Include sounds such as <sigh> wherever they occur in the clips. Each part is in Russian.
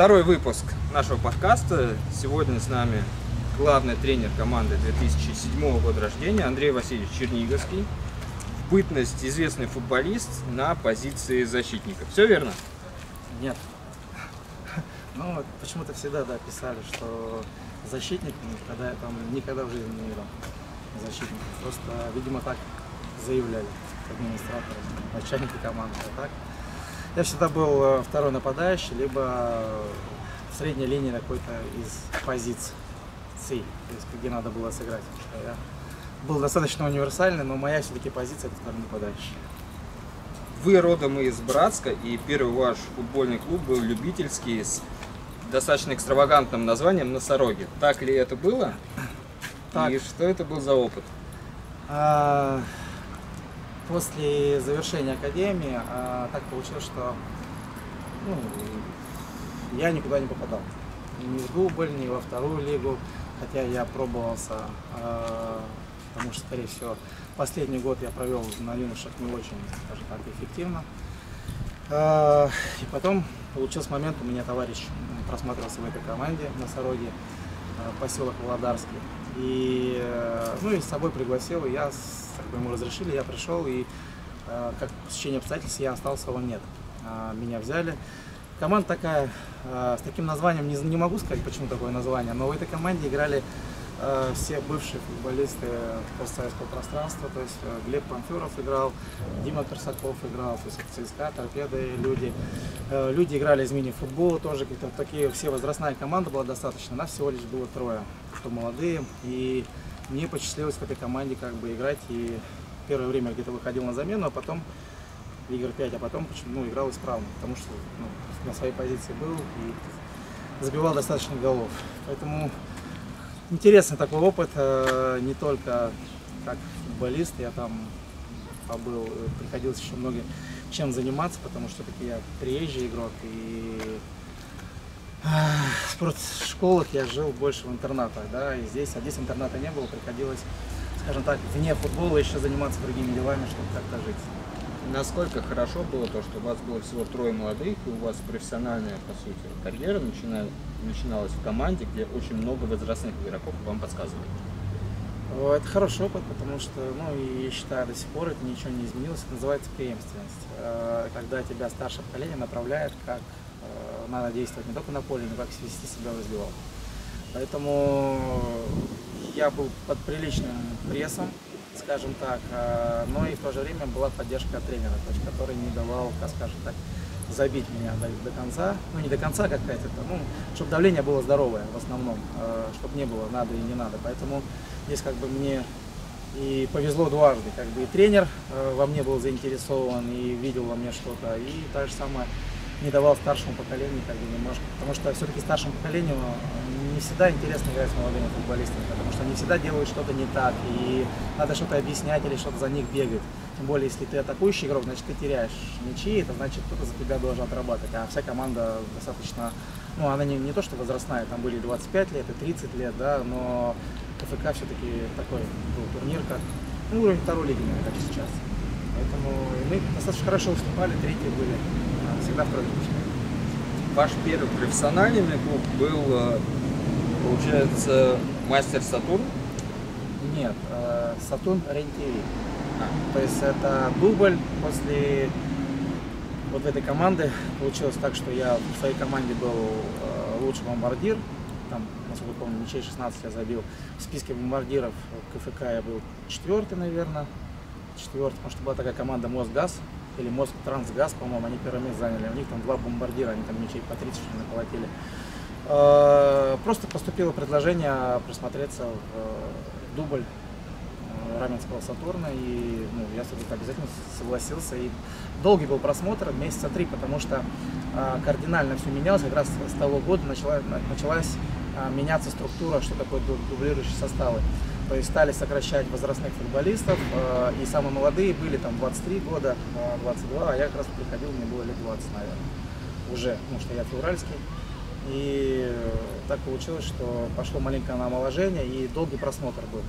Второй выпуск нашего подкаста. Сегодня с нами главный тренер команды 2007 года рождения Андрей Васильевич Черниговский. В бытность известный футболист на позиции защитника. Все верно? Нет. Ну, почему-то всегда да, писали, что защитник, когда я там никогда в жизни не играл защитник. Просто, видимо, так заявляли администраторы, начальники команды. А так, я всегда был э, второй нападающий, либо в средней линии какой-то из позиций, то есть где надо было сыграть. Я был достаточно универсальный, но моя все-таки позиция это второй нападающий. Вы родом из Братска, и первый ваш футбольный клуб был любительский с достаточно экстравагантным названием «Носороги». Так ли это было? Так. И что это был за опыт? А, после завершения академии а, так получилось, что ну, я никуда не попадал. Ни в дубль, ни во вторую лигу, хотя я пробовался, а, потому что, скорее всего, последний год я провел на юношах не очень, скажем так, эффективно. А, и потом получился момент, у меня товарищ просматривался в этой команде на Сороге, поселок Володарский. И, э, ну, и с собой пригласил, и я, как бы ему разрешили, я пришел, и э, как в течение обстоятельств я остался, он нет. А, меня взяли. Команда такая, э, с таким названием, не, не могу сказать, почему такое название, но в этой команде играли все бывшие футболисты постсоветского пространства, то есть Глеб Панферов играл, Дима Персаков играл, то есть ЦСКА, Торпеды, люди. Люди играли из мини-футбола тоже, какие-то такие, все возрастная команда была достаточно, нас всего лишь было трое кто молодые. И мне посчастливилось в этой команде как бы играть. И первое время где-то выходил на замену, а потом игр 5, а потом почему, ну, играл исправно, потому что ну, на своей позиции был и забивал достаточно голов. Поэтому интересный такой опыт, э, не только как футболист, я там побыл, приходилось еще много чем заниматься, потому что таки я приезжий игрок и в спортшколах я жил больше в интернатах, да, и здесь, а здесь интерната не было, приходилось, скажем так, вне футбола еще заниматься другими делами, чтобы как-то жить. Насколько хорошо было то, что у вас было всего трое молодых, и у вас профессиональная, по сути, карьера начина... начиналась в команде, где очень много возрастных игроков вам подсказывали? Это хороший опыт, потому что, ну, я считаю, до сих пор это ничего не изменилось, это называется преемственность. Э, когда тебя старшее поколение направляет, как надо действовать не только на поле, но как вести себя в раздевалке. Поэтому я был под приличным прессом, скажем так, а, но и в то же время была поддержка тренера, то есть, который не давал, как скажем так, забить меня до, до конца, ну не до конца какая-то, ну, чтобы давление было здоровое в основном, а, чтобы не было надо и не надо. Поэтому здесь как бы мне и повезло дважды, как бы и тренер а, во мне был заинтересован и видел во мне что-то, и та же самая не давал старшему поколению как бы немножко. Потому что все-таки старшему поколению э, не всегда интересно играть с молодыми футболистами, потому что они всегда делают что-то не так, и надо что-то объяснять или что-то за них бегать. Тем более, если ты атакующий игрок, значит ты теряешь мячи, это значит кто-то за тебя должен отрабатывать. А вся команда достаточно, ну она не, не то что возрастная, там были 25 лет и 30 лет, да, но КФК все-таки такой был турнир, как ну, уровень второй лиги, наверное, как сейчас. Поэтому мы достаточно хорошо выступали, третьи были всегда в Ваш первый профессиональный клуб был, э, получается, мастер Сатурн? Нет, э, Сатурн ориентири. А. То есть это дубль после вот этой команды. Получилось так, что я в своей команде был э, лучший бомбардир. Там, насколько помню, мячей 16 я забил. В списке бомбардиров КФК я был четвертый, наверное. Четвертый, потому что была такая команда Мосгаз или Москва Трансгаз, по-моему, они первое место заняли. У них там два бомбардира, они там мячей по 30 что ли наколотили. А, просто поступило предложение просмотреться в э, дубль э, Раменского Сатурна, и ну, я так обязательно согласился. И долгий был просмотр, месяца три, потому что кардинально все менялось. Как раз с того года начала, началась а, меняться структура, что такое дублирующие составы. То есть стали сокращать возрастных футболистов, э, и самые молодые были там 23 года, 22, а я как раз приходил, мне было лет 20, наверное, уже, потому что я февральский. И так получилось, что пошло маленькое на омоложение, и долгий просмотр был.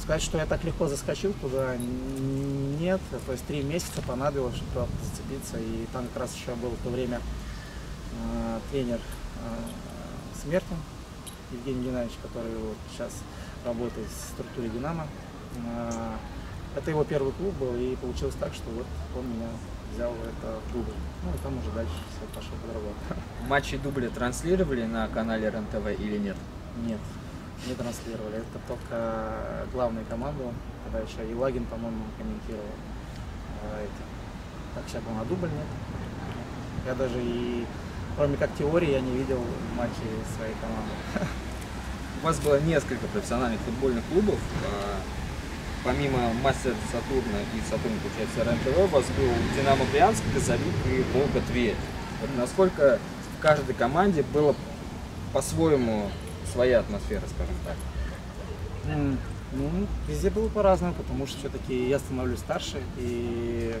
Сказать, что я так легко заскочил туда, нет. То есть три месяца понадобилось, чтобы зацепиться. И там как раз еще был в то время э, тренер Смертин Евгений Геннадьевич, который вот сейчас работает в структуре «Динамо». Это его первый клуб был, и получилось так, что вот он меня взял это в дубль. Ну и там уже дальше все пошло по другому. Матчи дубля транслировали на канале РЕН-ТВ или нет? Нет, не транслировали. Это только главную команду, когда еще Елагин, по-моему, комментировал а, эти. Так сейчас, по-моему, а дубль нет. Я даже и, кроме как теории, я не видел матчи своей команды. <laughs> У вас было несколько профессиональных футбольных клубов. Помимо Мастер Сатурна и Сатурн, получается, РНТВ, у вас был Динамо Брянск, Газовик и Волга Тверь. Вот насколько в каждой команде было по-своему своя атмосфера, скажем так? Ну, везде было по-разному, потому что все-таки я становлюсь старше, и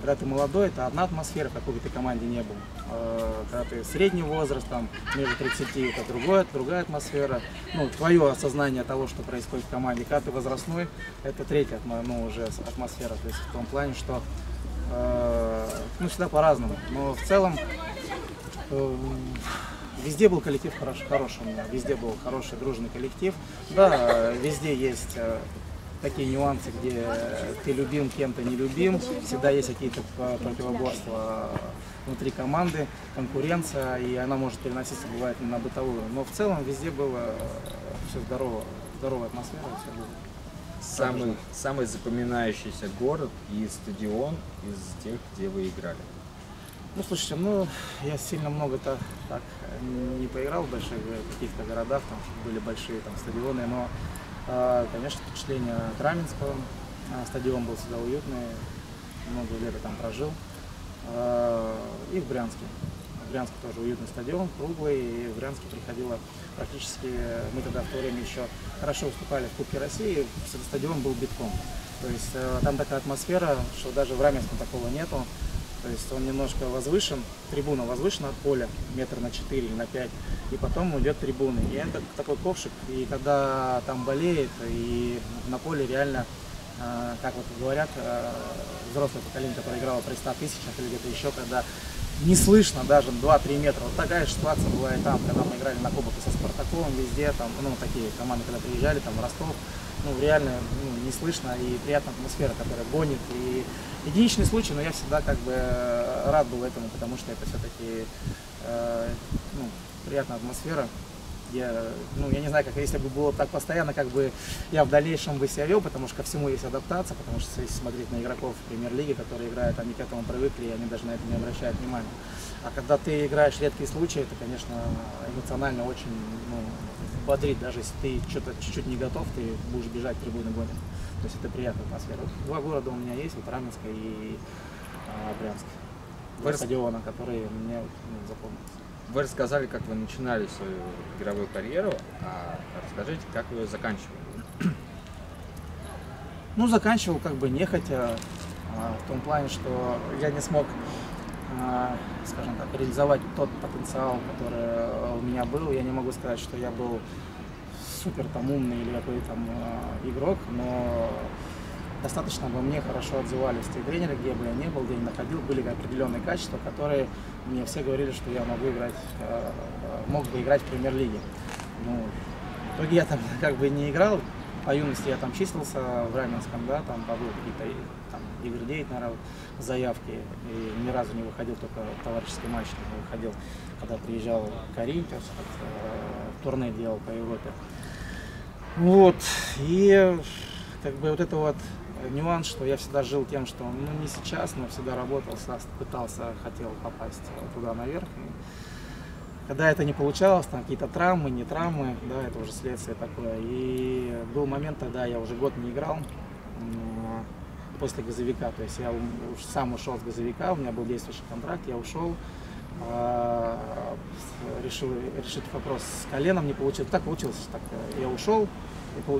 когда ты молодой, это одна атмосфера, какой бы ты команде не был. А, когда ты средний возраст, там, между 30, это другое, другая атмосфера. Ну, твое осознание того, что происходит в команде. Когда ты возрастной, это третья ну, уже атмосфера. То есть в том плане, что э, ну, всегда по-разному. Но в целом э, везде был коллектив хороший, хороший у меня. Везде был хороший, дружный коллектив. Да, везде есть э, такие нюансы, где ты любим кем-то, не любим. Всегда есть какие-то противоборства внутри команды, конкуренция, и она может переноситься, бывает, на бытовую. Но в целом везде было все здорово, здоровая атмосфера, все было. Самый, самый запоминающийся город и стадион из тех, где вы играли? Ну, слушайте, ну, я сильно много-то так не поиграл в больших каких-то городах, там были большие там стадионы, но конечно, впечатление от Раменского. А, стадион был всегда уютный, много лет там прожил. А, и в Брянске. В Брянске тоже уютный стадион, круглый, и в Брянске приходило практически, мы тогда в то время еще хорошо выступали в Кубке России, стадион был битком. То есть там такая атмосфера, что даже в Раменском такого нету. То есть он немножко возвышен, трибуна возвышена от поля, метр на 4 или на 5, и потом идет трибуны. И это такой ковшик, и когда там болеет, и на поле реально, а, как вот говорят, а, взрослое поколение, которое играло при 100 тысячах или где-то еще, когда не слышно даже 2-3 метра. Вот такая ситуация бывает там, когда мы играли на Кубок со Спартаковым, везде, там, ну, такие команды, когда приезжали, там, Ростов, ну, реально ну, не слышно и приятная атмосфера, которая гонит. И единичный случай, но я всегда как бы э, рад был этому, потому что это все-таки э, ну, приятная атмосфера. Я, ну, я не знаю, как если бы было так постоянно, как бы я в дальнейшем бы себя вел, потому что ко всему есть адаптация, потому что если смотреть на игроков премьер-лиги, которые играют, они к этому привыкли, и они даже на это не обращают внимания. А когда ты играешь редкие случаи, это, конечно, эмоционально очень ну, бодрит, даже если ты что-то чуть-чуть не готов, ты будешь бежать, трибуны гонят. То есть это приятная атмосфера. Два города у меня есть, вот Раменская и а, Брянск. Два Вы стадиона, которые мне ну, запомнились. Вы рассказали, как вы начинали свою игровую карьеру, а расскажите, как вы ее заканчивали? Ну, заканчивал как бы нехотя, а, в том плане, что я не смог а, скажем так, реализовать тот потенциал, который у меня был. Я не могу сказать, что я был супер там умный или какой там а, игрок, но достаточно обо мне хорошо отзывались те тренеры, где бы я не был, где я не находил, были определенные качества, которые мне все говорили, что я могу играть, а, мог бы играть в премьер-лиге. Ну, в итоге я там <laughs> как бы не играл, по юности я там числился в Раменском, да, там побыл какие-то там, игры 9, наверное, заявки, и ни разу не выходил, только товарищеский матч выходил, когда приезжал Коринтиус, э, турне делал по Европе. Вот, и как бы вот это вот нюанс, что я всегда жил тем, что ну не сейчас, но всегда работал, пытался, хотел попасть туда наверх. И когда это не получалось, там какие-то травмы, не травмы, да, это уже следствие такое. И был момент, тогда я уже год не играл после газовика. То есть я сам ушел с газовика, у меня был действующий контракт, я ушел, решил решить вопрос с коленом, не получилось. Так получилось, так я ушел,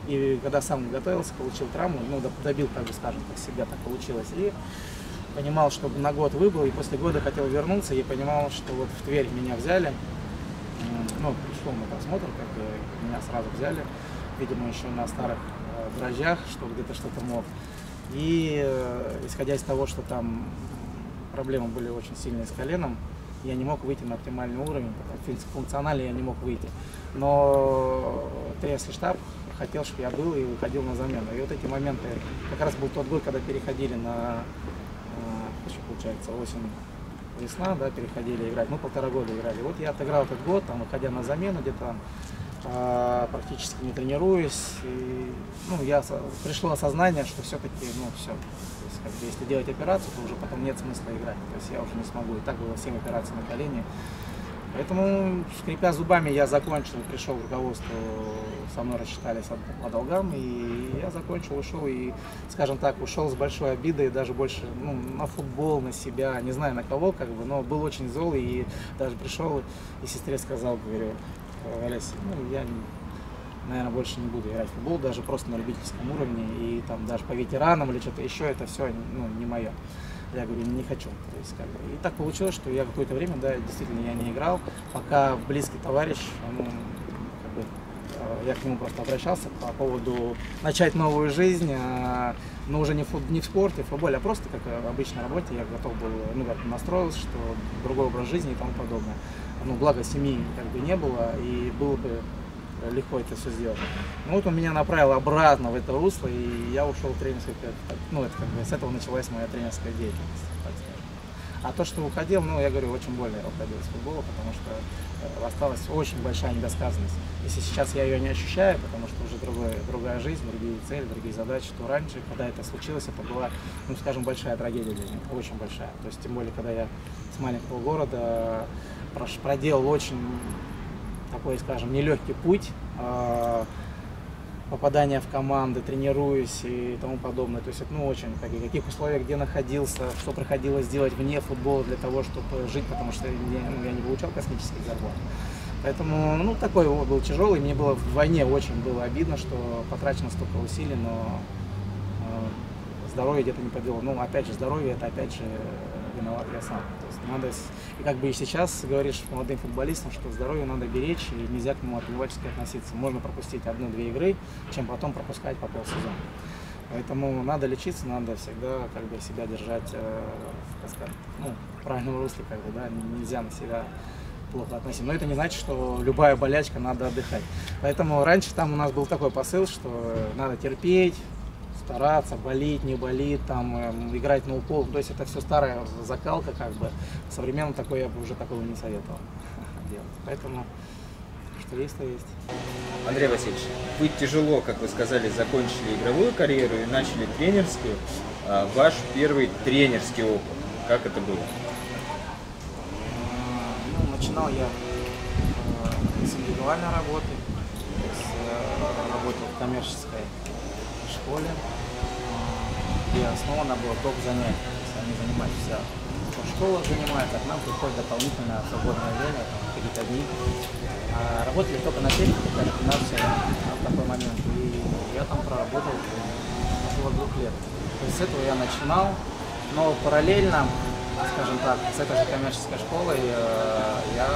и, и когда сам готовился, получил травму, ну, добил, как бы скажем, так себя так получилось. И понимал, что на год выбыл, и после года хотел вернуться, и понимал, что вот в Тверь меня взяли, ну, пришел на просмотр, как бы меня сразу взяли, видимо, еще на старых э, дрожжах, что где-то что-то мог. И э, исходя из того, что там проблемы были очень сильные с коленом, я не мог выйти на оптимальный уровень, функционально я не мог выйти. Но тренерский штаб хотел, чтобы я был и выходил на замену. И вот эти моменты, как раз был тот год, когда переходили на, э, что получается, осень, весна, да, переходили играть. Мы полтора года играли. Вот я отыграл этот год, там, выходя на замену где-то практически не тренируюсь. И, ну, я пришло осознание, что все-таки, ну, все. То есть, как бы, если делать операцию, то уже потом нет смысла играть. То есть я уже не смогу. И так было 7 операций на колени. Поэтому, скрипя зубами, я закончил, пришел в руководство, со мной рассчитались по долгам, и я закончил, ушел, и, скажем так, ушел с большой обидой, даже больше ну, на футбол, на себя, не знаю на кого, как бы, но был очень злой, и даже пришел и сестре сказал, говорю, Олеся, ну, я, наверное, больше не буду играть в футбол, даже просто на любительском уровне, и там даже по ветеранам или что-то еще, это все ну, не мое. Я говорю, не хочу. То есть, как бы, и так получилось, что я какое-то время, да, действительно, я не играл, пока близкий товарищ, ну, как бы, э, я к нему просто обращался по поводу начать новую жизнь, а, но уже не в, не в спорте, в футболе, а просто как в обычной работе. Я готов был, ну, как настроился, что другой образ жизни и тому подобное. Ну, благо семьи как бы не было, и было бы легко это все сделать. Ну вот он меня направил обратно в это русло, и я ушел в тренерскую, ну это как бы с этого началась моя тренерская деятельность. А то, что уходил, ну я говорю, очень больно я уходил из футбола, потому что э, осталась очень большая недосказанность. Если сейчас я ее не ощущаю, потому что уже другое, другая жизнь, другие цели, другие задачи, то раньше, когда это случилось, это была, ну скажем, большая трагедия для меня, очень большая. То есть тем более, когда я с маленького города проделал очень такой, скажем, нелегкий путь э, попадания в команды, тренируюсь и тому подобное. То есть это ну, очень, как, каких условиях, где находился, что приходилось делать вне футбола для того, чтобы жить, потому что я, ну, я не получал космических зарплат. Поэтому, ну, такой был тяжелый. Мне было в войне очень было обидно, что потрачено столько усилий, но э, здоровье где-то не поделал. Ну, опять же, здоровье это опять же виноват я сам. То есть надо, и как бы и сейчас говоришь молодым футболистам, что здоровье надо беречь и нельзя к нему отливательски относиться. Можно пропустить одну-две игры, чем потом пропускать по полсезона. Поэтому надо лечиться, надо всегда как бы себя держать э, сказать, ну, в правильном русле, как бы, да, нельзя на себя плохо относиться. Но это не значит, что любая болячка надо отдыхать. Поэтому раньше там у нас был такой посыл, что надо терпеть, стараться, болит, не болит, там, э, играть на укол. То есть это все старая закалка, как бы. Современно такой я бы уже такого не советовал <laughs> делать. Поэтому что есть, то есть. Андрей Васильевич, вы тяжело, как вы сказали, закончили игровую карьеру и начали тренерскую. А ваш первый тренерский опыт, как это было? Ну, начинал я э, с индивидуальной работы, с, э, работал в школе, где основано было топ занятий. То они занимались вся школа занимается, а к нам приходит дополнительное свободное время, там, какие-то дни. А работали только на технике, как у нас все в такой момент. И я там проработал около двух лет. То есть с этого я начинал, но параллельно, скажем так, с этой же коммерческой школой э, я,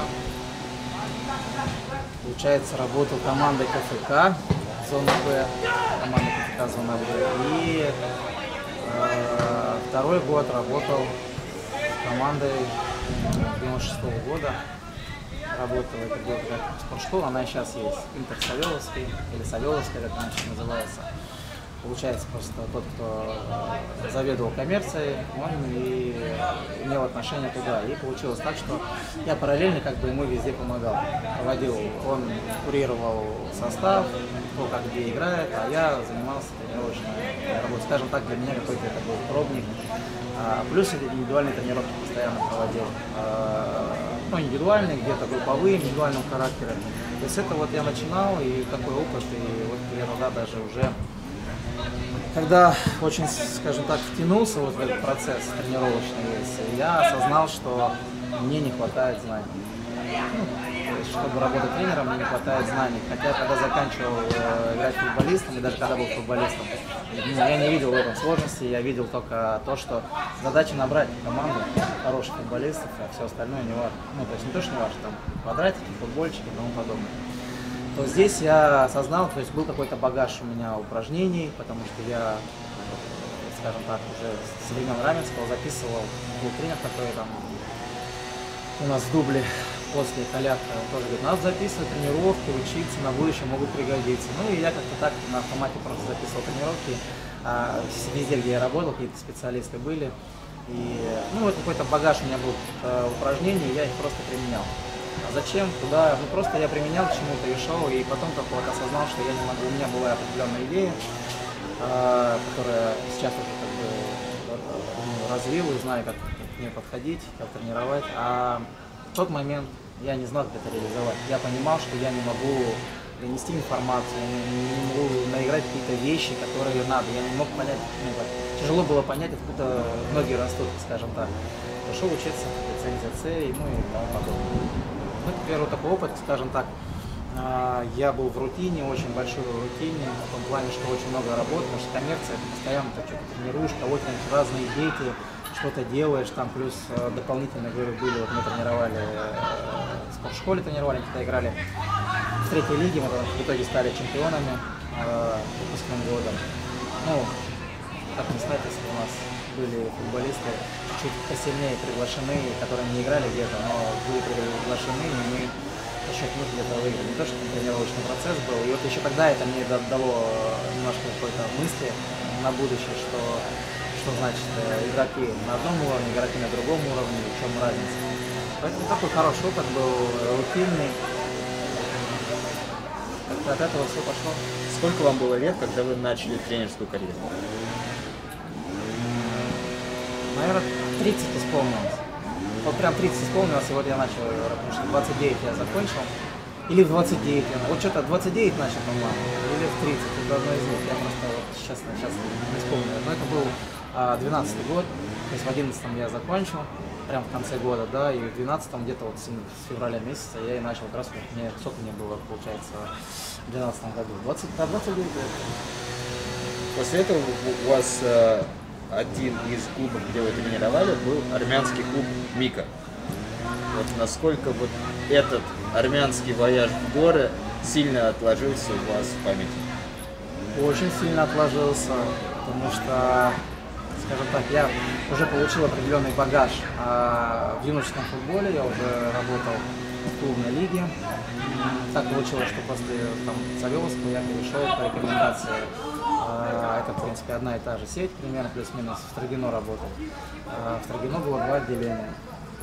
получается, работал командой КФК, зона Б, команда КФК зона Б. И э, второй год работал командой 96 -го года. Работала, это была спортшкола, она сейчас есть, Интер Савеловский, или Савеловская, как она сейчас называется. Получается, просто тот, кто э, заведовал коммерцией, он и имел отношение туда. И получилось так, что я параллельно как бы ему везде помогал. Проводил, он курировал состав, кто как где играет, а я занимался тренировочной работой. Скажем так, для меня какой-то это был пробник. А, плюс индивидуальные тренировки постоянно проводил. А, ну, индивидуальные, где-то групповые, индивидуального характера. То есть это вот я начинал, и такой опыт, и вот я тогда даже уже когда очень, скажем так, втянулся вот в этот процесс тренировочный я осознал, что мне не хватает знаний. Ну, чтобы работать тренером, мне не хватает знаний. Хотя, когда заканчивал э, играть футболистом, и даже когда был футболистом, ну, я не видел в этом сложности, я видел только то, что задача набрать команду хороших футболистов, а все остальное не важно. Ну, то есть не то, что не важно, там квадратики, футбольчики и тому подобное то здесь я осознал, то есть был какой-то багаж у меня упражнений, потому что я, скажем так, уже с времен Раменского записывал, был тренер, который там у нас в дубле после коллектора тоже говорит, надо записывать тренировки, учиться, на будущее могут пригодиться. Ну и я как-то так на автомате просто записывал тренировки, а везде, где я работал, какие-то специалисты были. И, ну, вот какой-то багаж у меня был э, упражнений, я их просто применял. А зачем, куда? Ну, просто я применял к чему-то и шел, и потом только вот осознал, что я не могу, у меня была определенная идея, э, которая сейчас уже как бы ну, развил и знаю, как к ней подходить, как тренировать. А в тот момент я не знал, как это реализовать. Я понимал, что я не могу донести информацию, не, могу наиграть какие-то вещи, которые надо. Я не мог понять, ну, тяжело было понять, откуда ноги растут, скажем так. Пошел учиться лицензия С и, ну, и тому подобное. Ну, первый такой опыт, скажем так, а, я был в рутине, очень большой рутине, в том плане, что очень много работы, потому что коммерция, постоянно ты что-то тренируешь, кого-то разные дети, что-то делаешь, там плюс э, дополнительно, говорю, были, вот мы тренировали, э, в спортшколе тренировали, когда играли в третьей лиге, мы в итоге стали чемпионами э, выпускным годом. Ну, как не знать, если у нас были футболисты чуть посильнее приглашены, которые не играли где-то, но были приглашены, и мы за счет них где-то выиграли. Не то, что тренировочный процесс был. И вот еще тогда это мне дало немножко какой-то мысли на будущее, что что значит э, игроки на одном уровне, игроки на другом уровне, в чем разница. Поэтому такой хороший опыт был, рутинный. Как-то от этого все пошло. Сколько вам было лет, когда вы начали тренерскую карьеру? Наверное, 30 исполнилось. Вот прям 30 исполнилось, и вот я начал, потому что 29 я закончил. Или в 29, вот что-то 29 начал, по-моему, или в 30, это одно из них, я просто вот сейчас, сейчас не вспомню. Но это был 12 а, год, то есть в 11 я закончил, прям в конце года, да, и в 12 где-то вот с февраля месяца я и начал как раз, мне, сколько мне было, получается, в 12 году, 20, да, 29 лет. После этого у вас э, один из клубов, где вы тренировали, был армянский клуб Мика. Вот насколько вот этот армянский вояж в горы сильно отложился у вас в памяти? Очень сильно отложился, потому что скажем так, я уже получил определенный багаж а в юношеском футболе, я уже работал в клубной лиге. Так получилось, что после там, Царевского я перешел по рекомендации. А, это, в принципе, одна и та же сеть, примерно плюс-минус. В Строгино работал. А в Строгино было два отделения.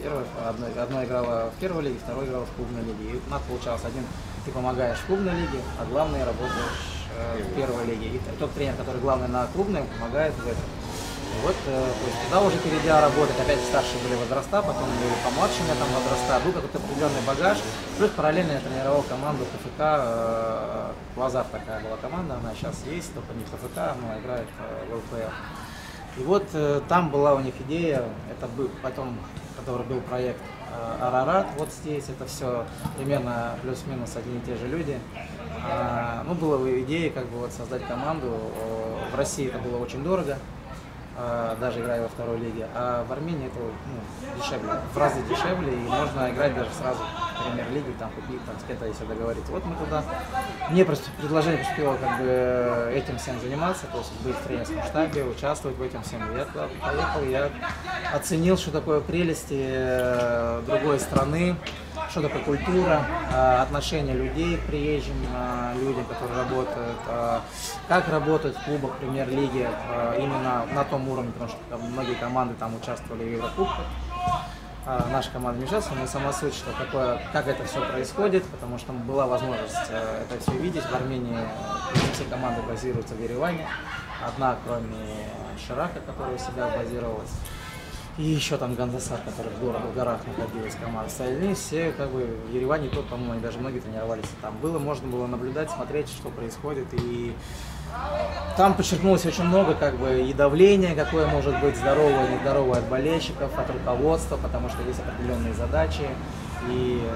Первое, одно, одно играло в первой лиге, второе играло в клубной лиге. И у нас получалось один, ты помогаешь в клубной лиге, а главный работаешь э, в первой лиге. И тот тренер, который главный на клубной, помогает в этом. Вот, э, то есть туда уже перейдя работать, опять старшие были возраста, потом были помладше меня там возраста, был какой-то определенный багаж. Плюс параллельно я тренировал команду КФК, э, Лазар такая была команда, она сейчас есть, только не КФК, но играет э, в ЛПЛ. И вот там была у них идея, это был потом, который был проект Арарат, вот здесь, это все примерно плюс-минус одни и те же люди. А, ну, была идея как бы вот создать команду, в России это было очень дорого, даже играя во второй лиге. А в Армении это ну, дешевле, в разы дешевле, и можно играть даже сразу в премьер-лиге, там купить, там с кем-то если договориться. Вот мы туда, мне просто предложение поступило как бы этим всем заниматься, то есть быть в тренерском штабе, участвовать в этом всем. Я туда поехал, я оценил, что такое прелести э, другой страны, что такое культура, а, отношение людей к приезжим а, людям, которые работают, как работают в клубах премьер-лиги именно на том уровне, потому что многие команды там участвовали в Еврокубках. Наша команда участвовала, но сама суть, что такое, как это все происходит, потому что была возможность это все видеть. В Армении все команды базируются в Ереване. Одна, кроме Ширака, которая у себя базировалась. И еще там Гандасар, который в, город, в горах находилась команда. Остальные все как бы в Ереване тут, по-моему, они даже многие тренировались там. Было, можно было наблюдать, смотреть, что происходит. И там подчеркнулось очень много как бы и давления, какое может быть здоровое, нездоровое от болельщиков, от руководства, потому что есть определенные задачи. И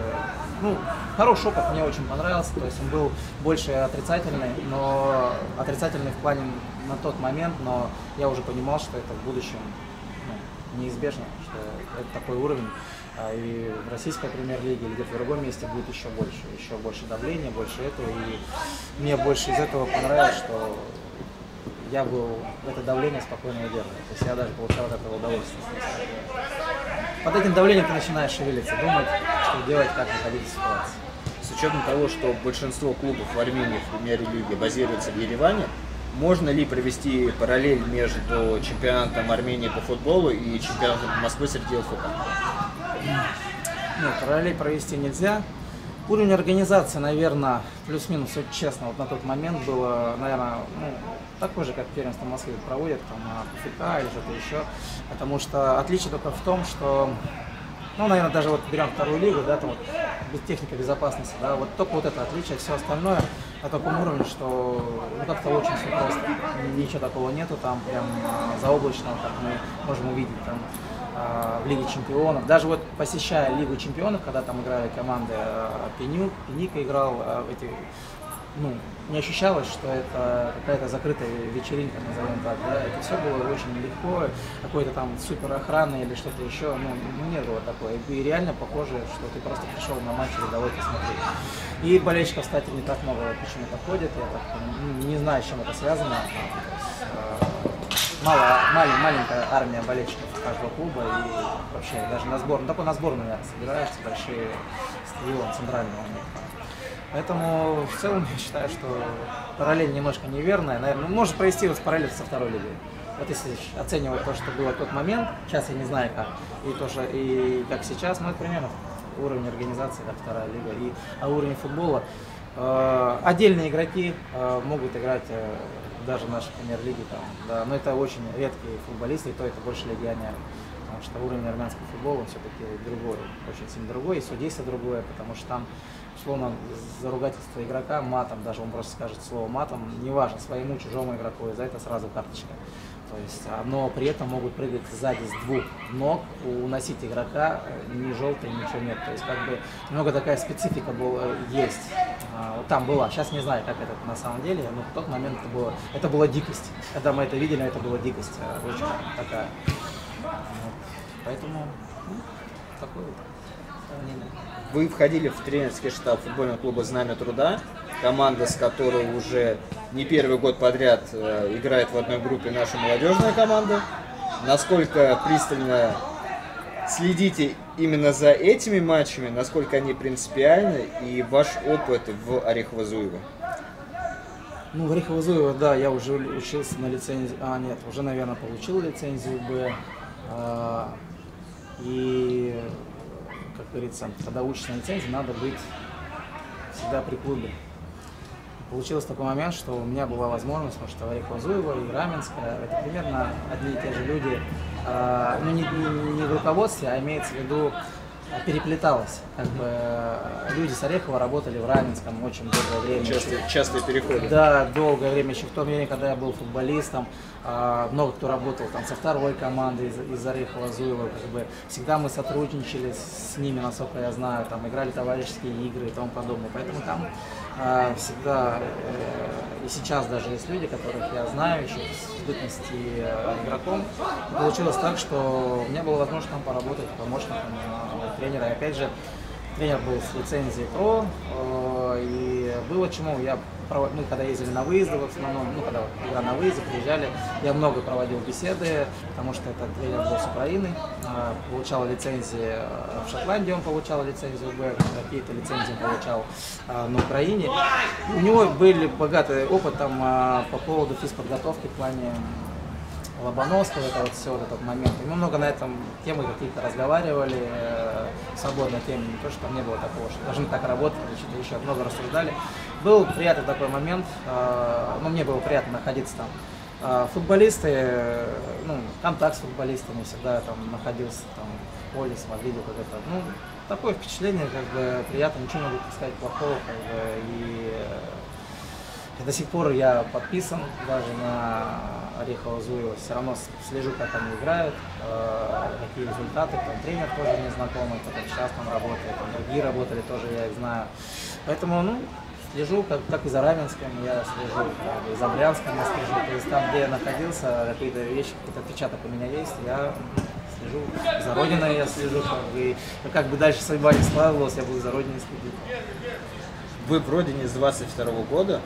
ну, хороший опыт, мне очень понравился, то есть он был больше отрицательный, но отрицательный в плане на тот момент, но я уже понимал, что это в будущем неизбежно, что это такой уровень. А и в российской премьер-лиге или где-то в другом месте будет еще больше, еще больше давления, больше этого. И мне больше из этого понравилось, что я был это давление спокойно удерживал. То есть я даже получал от этого удовольствие. под этим давлением ты начинаешь шевелиться, думать, что делать, как выходить из ситуации. С учетом того, что большинство клубов в Армении в премьер-лиге базируется в Ереване, можно ли провести параллель между чемпионатом Армении по футболу и чемпионатом Москвы среди ЛФК? Нет, параллель провести нельзя. Уровень организации, наверное, плюс-минус, все честно, вот на тот момент было, наверное, ну, такой же, как первенство Москвы проводят, там, ПФК или что-то еще. Потому что отличие только в том, что, ну, наверное, даже вот берем вторую лигу, да, там вот техника безопасности, да, вот только вот это отличие, все остальное на таком уровне, что ну, как-то очень все просто. Ничего такого нету там прям заоблачного, как мы можем увидеть там в Лиге Чемпионов. Даже вот посещая Лигу Чемпионов, когда там играли команды Пеню, Пеника играл в эти ну, не ощущалось, что это какая-то закрытая вечеринка, назовем так, да, это все было очень легко, какой-то там супер охраны или что-то еще, ну, ну, не было такого, и реально похоже, что ты просто пришел на матч рядовой посмотреть. И болельщиков, кстати, не так много почему-то ходит, я так не знаю, с чем это связано, э, мало, малень, маленькая армия болельщиков каждого клуба и вообще даже на сбор, ну, такой на сборную, наверное, собираешься, большие стадион центрального Поэтому в целом я считаю, что параллель немножко неверная. Наверное, ну, может провести вот параллель со второй лигой. Вот если оценивать то, что было в тот момент, сейчас я не знаю как, и то, что и как сейчас, ну это примерно уровень организации, как вторая лига. И а уровень футбола. Э, отдельные игроки э, могут играть э, даже в нашей премьер-лиге, да, но это очень редкие футболисты, и то это больше легионеры. Потому что уровень армянского футбола все-таки другой, очень сильно другой, и судейство другое, потому что там условно, за ругательство игрока матом, даже он просто скажет слово матом, неважно, своему, чужому игроку, и за это сразу карточка. То есть, но при этом могут прыгать сзади с двух ног, уносить игрока, э, ни желтый, ничего нет. То есть, как бы, немного такая специфика была, есть. А, там была, сейчас не знаю, как это на самом деле, но в тот момент это было, это была дикость. Когда мы это видели, это была дикость, э, очень такая. Вот. Поэтому, ну, такое вот сравнение. Вы входили в тренерский штаб футбольного клуба «Знамя труда», команда, с которой уже не первый год подряд э, играет в одной группе наша молодежная команда. Насколько пристально следите именно за этими матчами, насколько они принципиальны и ваш опыт в Орехово-Зуево? Ну, в Орехово-Зуево, да, я уже учился на лицензии, а нет, уже, наверное, получил лицензию Б. А, и говорится, когда учишься на лицензии, надо быть всегда при клубе. Получилось такой момент, что у меня была возможность, потому что Варик Лазуева и Раменская, это примерно одни и те же люди, э, ну не, не, не в руководстве, а имеется в виду переплеталось. Как бы э, люди с Орехова работали в Раменском очень долгое время. Частые, частые переходы. Да, долгое время. Еще в то время, когда я был футболистом, а, много кто работал там со второй командой из, из Орехова, Зуева. Как бы всегда мы сотрудничали с ними, насколько я знаю, там играли товарищеские игры и тому подобное. Поэтому там всегда э, и сейчас даже есть люди, которых я знаю еще с бытности э, игроком. получилось так, что у меня была возможность там поработать помощником тренера. И опять же, тренер был с лицензией ПРО, э, и было чему. Я, мы когда ездили на выезды, в основном, ну, когда игра на выезде, приезжали, я много проводил беседы, потому что этот тренер был с Украины, э, получал лицензии э, в Шотландии, он получал лицензию Б, какие-то лицензии получал на Украине. У него были богатый опыт там по поводу физподготовки в плане Лобановского, это вот все вот этот момент. И мы много на этом темы какие-то разговаривали, э, свободной теме, не то, что там не было такого, что должны так работать или что-то еще, много рассуждали. Был приятный такой момент, э, ну, мне было приятно находиться там. Э, футболисты, ну, контакт с футболистами всегда там находился там в поле, смотрели как это, ну, такое впечатление, как бы приятно, ничего не могу сказать плохого, как бы, и э, до сих пор я подписан даже на Орехова Зуева, все равно слежу, как они играют, э, какие результаты, там тренер тоже мне знакомый, который сейчас там работает, там другие работали, тоже я их знаю. Поэтому, ну, слежу, как, как и за Раменским, я слежу, как, и за Брянском я слежу. То есть там, где я находился, какие-то вещи, какой-то отпечаток у меня есть, я слежу. За Родиной я слежу, как бы, как бы дальше судьба не складывалась, я буду за Родиной следить. Вы в Родине с 22 года,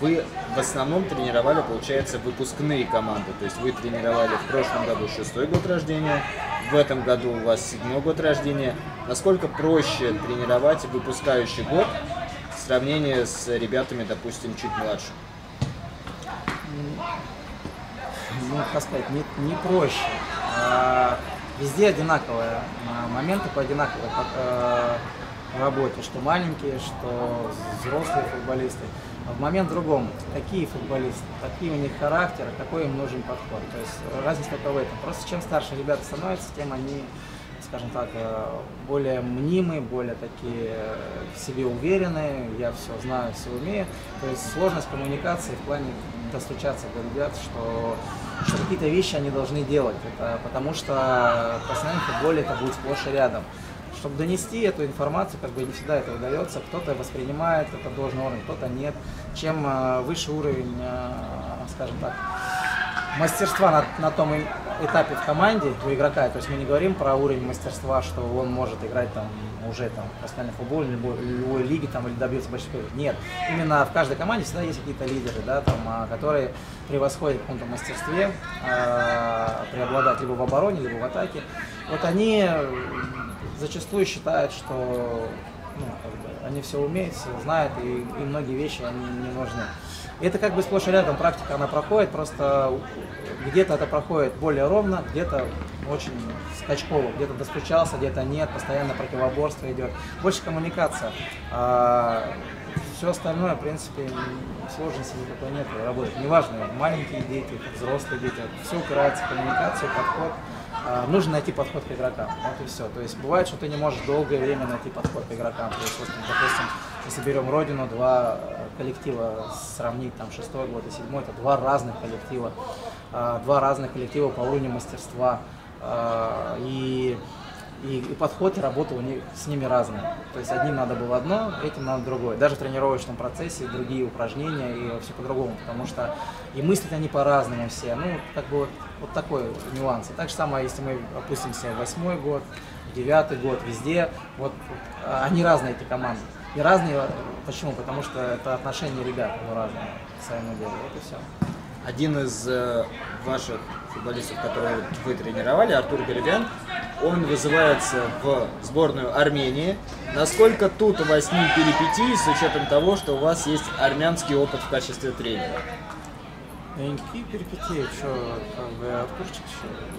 вы в основном тренировали, получается, выпускные команды. То есть вы тренировали в прошлом году шестой год рождения, в этом году у вас седьмой год рождения. Насколько проще тренировать выпускающий год в сравнении с ребятами, допустим, чуть младше? Ну, как сказать, не, не проще. А, везде одинаковые а, моменты по одинаковой а, работе, что маленькие, что взрослые футболисты. А в момент другом, какие футболисты, какие у них характер, какой им нужен подход. То есть разница только в этом. Просто чем старше ребята становятся, тем они, скажем так, э, более мнимые, более такие э, в себе уверенные, я все знаю, все умею. То есть сложность коммуникации в плане достучаться до ребят, что, что какие-то вещи они должны делать. Это потому что в профессиональном футболе это будет сплошь и рядом чтобы донести эту информацию, как бы не всегда это удается. Кто-то воспринимает это должный уровень, кто-то нет. Чем э, выше уровень, э, скажем так, мастерства на, на том этапе в команде у игрока, то есть мы не говорим про уровень мастерства, что он может играть там уже там профессиональный футбол, любой, любой лиги там или добьется больших Нет, именно в каждой команде всегда есть какие-то лидеры, да, там, а, которые превосходят в каком-то мастерстве, э, преобладать либо в обороне, либо в атаке. Вот они зачастую считают, что ну, как бы, они все умеют, все знают, и, и многие вещи они не нужны. И это как бы сплошь и рядом практика, она проходит, просто где-то это проходит более ровно, где-то очень скачково, где-то достучался, где-то нет, постоянно противоборство идет. Больше коммуникация. А все остальное, в принципе, сложности никакой нет, работает. Неважно, маленькие дети, взрослые дети, все упирается в коммуникацию, подход. А, нужно найти подход к игрокам. Вот и все. То есть бывает, что ты не можешь долгое время найти подход к игрокам. То есть, вот, допустим, если берем Родину, два коллектива сравнить, там, шестой год и седьмой, это два разных коллектива, а, два разных коллектива по уровню мастерства. А, и и, и подход и работа у них с ними разные. То есть одним надо было одно, этим надо другое. Даже в тренировочном процессе другие упражнения и все по-другому, потому что и мыслят они по-разному все. Ну, как бы вот, вот такой нюанс. И так же самое, если мы опустимся в восьмой год, девятый год, везде, вот, вот они разные эти команды. И разные, почему? Потому что это отношения ребят, ну, разные к своему делу. Вот и все. Один из э, ваших футболистов, которые вы тренировали, Артур Голубян, он вызывается в сборную Армении. Насколько тут у вас не перипетии, с учетом того, что у вас есть армянский опыт в качестве тренера? Никакие перипетии, что, как бы, Артурчик,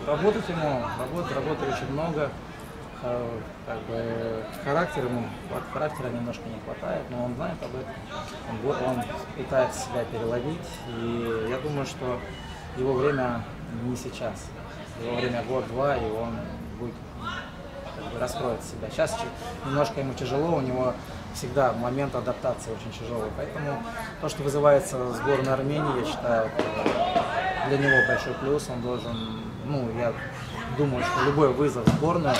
работать ему, работать, работы очень много, как бы, характер ему, характера немножко не хватает, но он знает об этом, он, он пытается себя переловить, и я думаю, что его время не сейчас, его время год-два, и он будет как бы, раскроет себя. Сейчас немножко ему тяжело, у него всегда момент адаптации очень тяжелый. Поэтому то, что вызывается сборная Армении, я считаю, для него большой плюс. Он должен, ну, я думаю, что любой вызов в сборную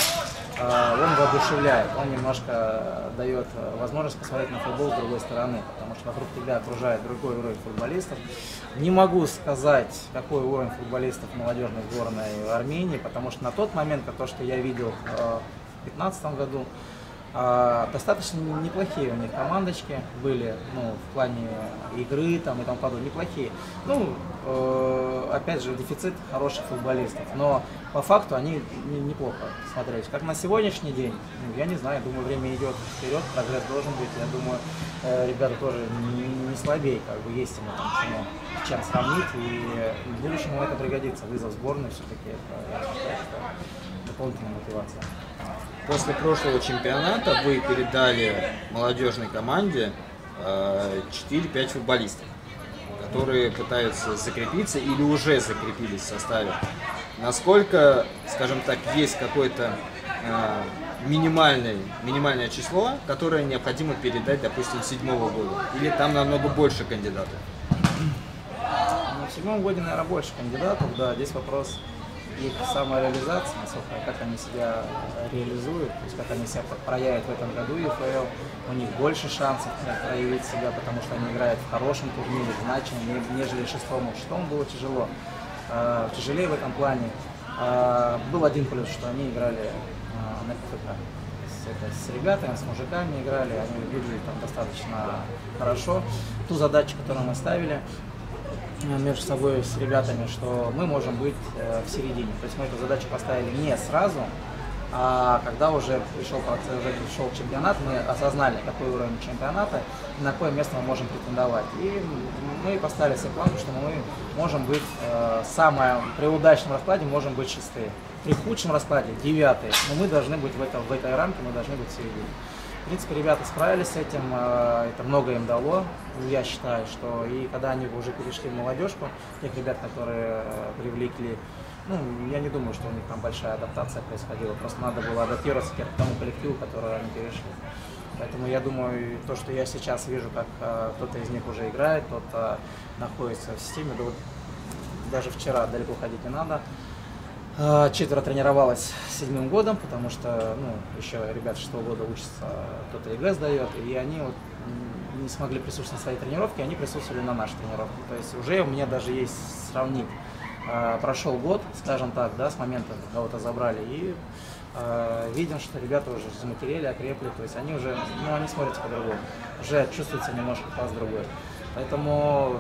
а, он воодушевляет, он немножко дает возможность посмотреть на футбол с другой стороны, потому что вокруг тебя окружает другой уровень футболистов. Не могу сказать, какой уровень футболистов молодежной сборной Армении, потому что на тот момент, то, что я видел а, в 2015 году, а, достаточно неплохие у них командочки были, ну, в плане игры там и тому подобное, неплохие. Ну, э, опять же, дефицит хороших футболистов, но по факту они не, неплохо смотрелись. Как на сегодняшний день, ну, я не знаю, думаю, время идет вперед, прогресс должен быть, я думаю, э, ребята тоже не, не слабее, как бы есть ему там чему, чем сравнить, и в будущем это пригодится, вызов сборной все-таки, это, я считаю, что дополнительная мотивация. После прошлого чемпионата вы передали молодежной команде 4-5 э, футболистов, которые пытаются закрепиться или уже закрепились в составе. Насколько, скажем так, есть какое-то э, минимальное, минимальное число, которое необходимо передать, допустим, седьмого года? Или там намного больше кандидатов? Ну, в седьмом году, наверное, больше кандидатов, да. Здесь вопрос их самореализация, насколько, как они себя реализуют, то есть как они себя проявят в этом году ЕФЛ, у них больше шансов проявить себя, потому что они играют в хорошем турнире, значимом, нежели шестому. Шестому было тяжело, э, тяжелее в этом плане. Э, был один плюс, что они играли э, на КФК это с ребятами, с мужиками играли, они выглядели там достаточно хорошо. Ту задачу, которую мы ставили, между собой с ребятами, что мы можем быть э, в середине. То есть мы эту задачу поставили не сразу, а когда уже пришел, уже пришел чемпионат, мы осознали, какой уровень чемпионата на какое место мы можем претендовать. И мы поставили себе план, что мы можем быть э, самое при удачном раскладе можем быть шестые. При худшем раскладе девятые. Но мы должны быть в, этом, в этой рамке, мы должны быть в середине. В принципе, ребята справились с этим, э, это много им дало, я считаю, что и когда они уже перешли в молодежку, тех ребят, которые э, привлекли ну, я не думаю, что у них там большая адаптация происходила. Просто надо было адаптироваться к тому коллективу, который они перешли. Поэтому я думаю, то, что я сейчас вижу, как э, кто-то из них уже играет, кто-то находится в системе, даже вчера далеко ходить не надо. Э, четверо тренировалось седьмым годом, потому что ну, еще ребят шестого года учатся, кто-то ЕГЭ сдает, и они вот не смогли присутствовать на своей тренировке, они присутствовали на нашей тренировке. То есть уже у меня даже есть сравнить Э, прошел год, скажем так, да, с момента, кого-то забрали, и э, видим, что ребята уже заматерели, окрепли, то есть они уже, ну, они смотрятся по-другому, уже чувствуется немножко класс другой. Поэтому,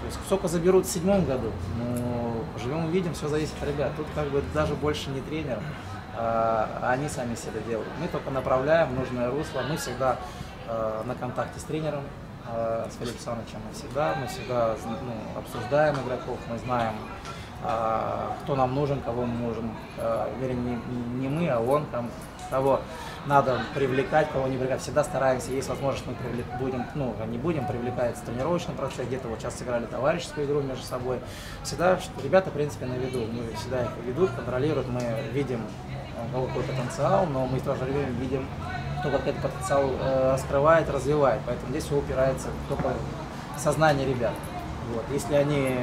то есть, сколько заберут в седьмом году, ну, живем увидим, все зависит от ребят. Тут как бы даже больше не тренер, а они сами себя делают. Мы только направляем в нужное русло, мы всегда э, на контакте с тренером, э, с Филиппом Александровичем мы всегда, мы всегда ну, обсуждаем игроков, мы знаем, кто нам нужен, кого мы э, вернее, не, мы, а он, там, кого надо привлекать, кого не привлекать. Всегда стараемся, есть возможность, мы привлек, будем, ну, не будем привлекать в тренировочном процессе, где-то вот сейчас сыграли товарищескую игру между собой. Всегда, ребята, в принципе, на виду, мы всегда их ведут, контролируют, мы видим у кого какой потенциал, но мы в то же время видим кто как этот потенциал э, развивает. Поэтому здесь все упирается только в сознание ребят. Вот. Если они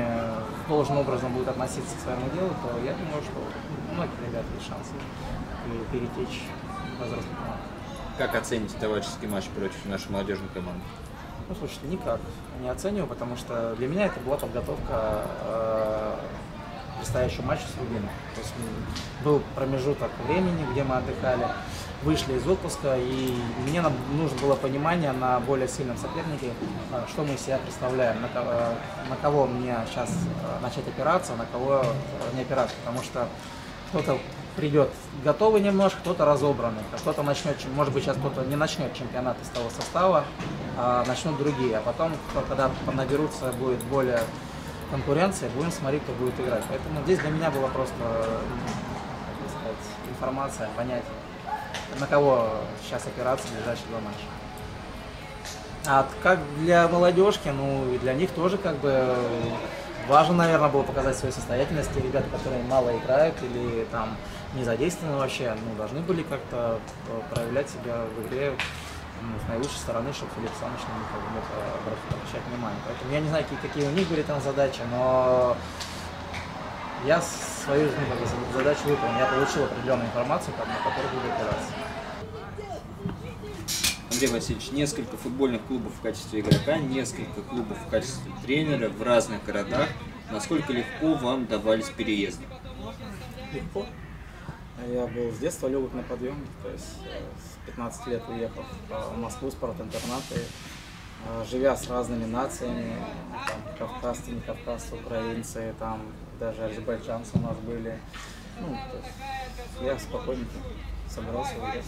должным образом будут относиться к своему делу, то я думаю, что у многих ребят есть шансы перетечь в возрастной Как оцените товарищеский матч против нашей молодежной команды? Ну, слушайте, никак не оцениваю, потому что для меня это была подготовка э, предстоящего матча с Рубином. То есть был промежуток времени, где мы отдыхали вышли из отпуска, и мне нужно было понимание на более сильном сопернике, а, что мы из себя представляем, на кого, на кого мне сейчас а, начать опираться, на кого а, не опираться, потому что кто-то придет готовый немножко, кто-то разобранный, кто-то начнет, может быть, сейчас кто-то не начнет чемпионат из того состава, а начнут другие, а потом, когда наберутся, будет более конкуренция, будем смотреть, кто будет играть. Поэтому здесь для меня была просто сказать, информация, понятие на кого сейчас опираться в ближайшие два матча. А как для молодежки, ну и для них тоже как бы важно, наверное, было показать свою состоятельность. Те ребята, которые мало играют или там не задействованы вообще, ну, должны были как-то э, проявлять себя в игре ну, с наилучшей стороны, чтобы Филипп Александрович на них мог обращать внимание. Поэтому я не знаю, какие, какие у них были там задачи, но я свою ну, задачу выполнил. Я получил определенную информацию, на которую буду опираться. Андрей Васильевич, несколько футбольных клубов в качестве игрока, несколько клубов в качестве тренера в разных городах. Насколько легко вам давались переезды? Легко. Я был с детства легок на подъем, то есть э, с 15 лет уехал в Москву, спорт-интернат, и э, живя с разными нациями, там, кавказцы, не кавказцы, украинцы, там даже азербайджанцы у нас были. Ну, то есть я спокойненько собрался уехать.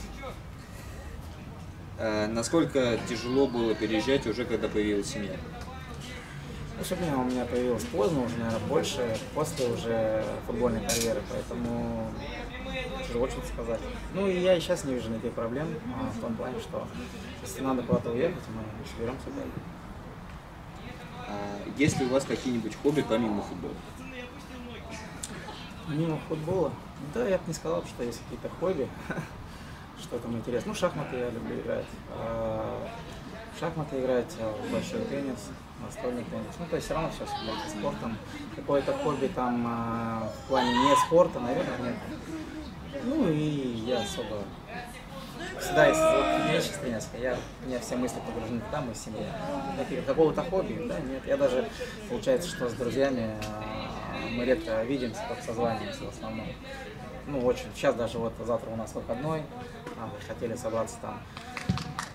А насколько тяжело было переезжать уже, когда появилась семья? Ну, семья у меня появилась поздно, уже, наверное, больше, после уже футбольной карьеры, поэтому тяжело что-то сказать. Ну и я и сейчас не вижу никаких проблем а, в том плане, что если надо куда-то уехать, мы соберемся далее. А есть ли у вас какие-нибудь хобби помимо футбола? Мимо футбола? Да, я бы не сказал, что есть какие-то хобби, <laughs> что там интересно. Ну, шахматы я люблю играть. А, шахматы играть, а, большой теннис, настольный теннис. Ну, то есть все равно все является спортом. Какое-то хобби там а, в плане не спорта, наверное, нет. Ну и я особо всегда есть вот меня я, у меня все мысли погружены туда, мы семья. Какого-то хобби, да, нет. Я даже, получается, что с друзьями мы редко видимся, только созваниваемся в основном. ну, очень, сейчас даже вот завтра у нас выходной, а, хотели собраться там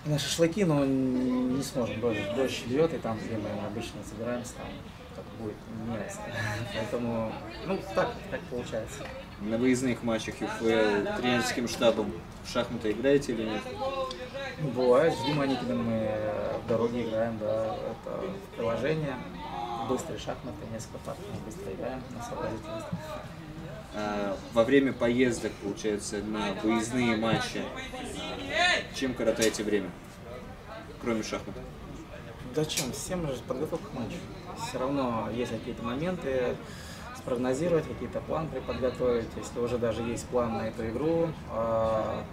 на шашлыки, но не сможем, дождь, дождь льет, и там, где мы обычно собираемся, там так будет не <laughs> Поэтому, ну, так, так получается. На выездных матчах ЮФЛ тренерским штабом в шахматы играете или нет? Ну, бывает, с Димой мы в дороге играем, да, это приложение, быстрые шахматы, несколько партий мы быстро играем на сообразительность. А, во время поездок, получается, на выездные матчи, чем коротаете время, кроме шахмат? Да чем, всем же подготовка к матчу. Все равно есть какие-то моменты, спрогнозировать, какие-то планы приподготовить, если уже даже есть план на эту игру, а,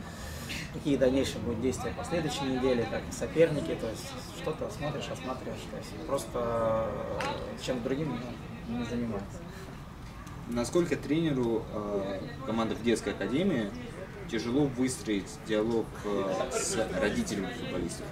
какие дальнейшие будут действия по следующей неделе, как соперники, то есть что-то смотришь, осматриваешь, то есть просто чем другим ну, не занимается. Насколько тренеру э, команды в детской академии тяжело выстроить диалог э, с родителями футболистов?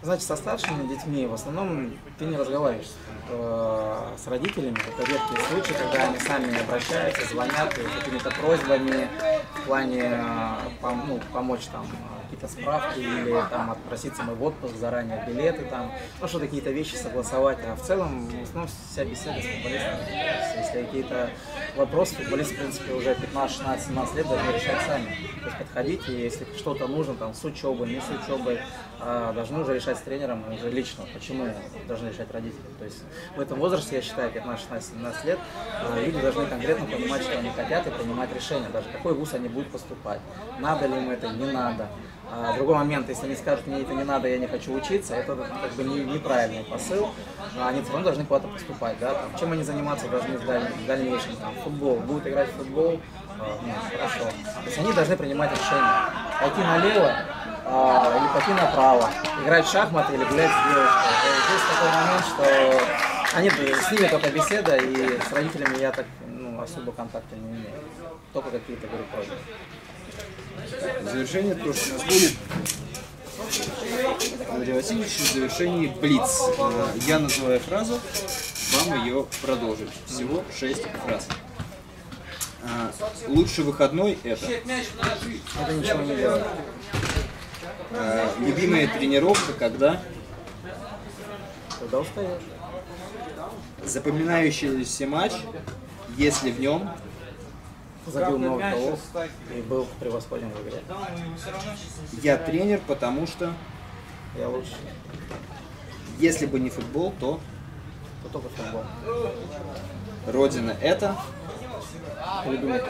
Значит, со старшими детьми в основном ты не разговариваешь э, с родителями. Это редкие случаи, когда они сами обращаются, звонят с какими-то просьбами в плане э, ну, помочь там какие-то справки или там отпроситься мы в отпуск заранее, билеты там, ну что какие-то вещи согласовать. А в целом, основном вся беседа с футболистами. Если какие-то вопросы, футболисты, в принципе, уже 15, 16, 17 лет должны решать сами. То есть подходить, и если что-то нужно, там, с учебой, не с учебой, а, должны уже решать с тренером уже лично, почему должны решать родители. То есть в этом возрасте, я считаю, 15, 16, 17 лет, а, люди должны конкретно понимать, что они хотят, и принимать решение, даже какой вуз они будут поступать. Надо ли им это, не надо. А другой момент, если они скажут, мне это не надо, я не хочу учиться, это как бы не, неправильный посыл. А они все равно должны куда-то поступать. Да? Там, чем они заниматься должны в, даль, в дальнейшем? Там, футбол, будут играть в футбол, а, ну, хорошо. То есть они должны принимать решение. Пойти налево а, или пойти направо, играть в шахматы или гулять с девушкой. Здесь такой момент, что они, с ними только беседа, и с родителями я так ну, особо контакта не имею. Только какие-то, просьбы. В завершение тоже у нас будет Андрей Васильевич, в завершении Блиц. Я называю фразу, вам ее продолжить. Всего шесть фраз. А, лучший выходной это? Это ничего не делать. А, любимая тренировка когда? Когда устаешь. Запоминающийся матч, если в нем забил много голов и был превосходен в игре. Я тренер, потому что... Я лучше. Если бы не футбол, то... То только футбол. Родина это... Любимый.